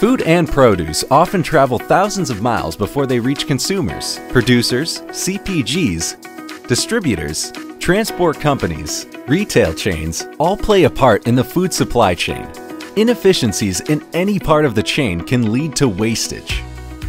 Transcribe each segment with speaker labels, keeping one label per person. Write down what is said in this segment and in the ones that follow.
Speaker 1: Food and produce often travel thousands of miles before they reach consumers, producers, CPGs, distributors, transport companies, retail chains all play a part in the food supply chain. Inefficiencies in any part of the chain can lead to wastage.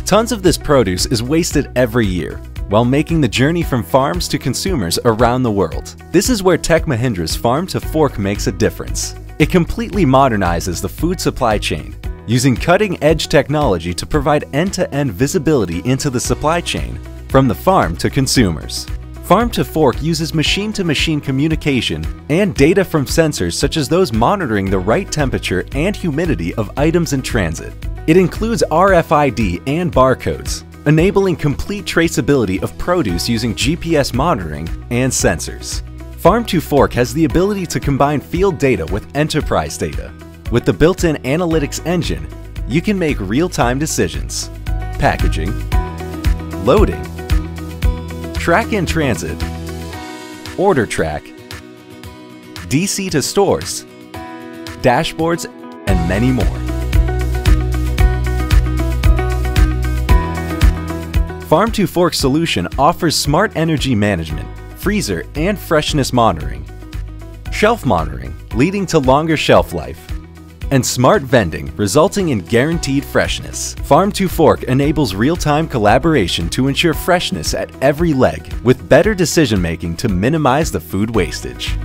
Speaker 1: Tons of this produce is wasted every year, while making the journey from farms to consumers around the world. This is where Tech Mahindra's Farm to Fork makes a difference. It completely modernizes the food supply chain using cutting-edge technology to provide end-to-end visibility into the supply chain, from the farm to consumers. Farm to Fork uses machine-to-machine communication and data from sensors such as those monitoring the right temperature and humidity of items in transit. It includes RFID and barcodes, enabling complete traceability of produce using GPS monitoring and sensors. Farm to Fork has the ability to combine field data with enterprise data, with the built-in analytics engine, you can make real-time decisions. Packaging, loading, track in transit, order track, DC to stores, dashboards, and many more. Farm to Fork solution offers smart energy management, freezer and freshness monitoring, shelf monitoring leading to longer shelf life, and smart vending, resulting in guaranteed freshness. Farm to Fork enables real-time collaboration to ensure freshness at every leg, with better decision-making to minimize the food wastage.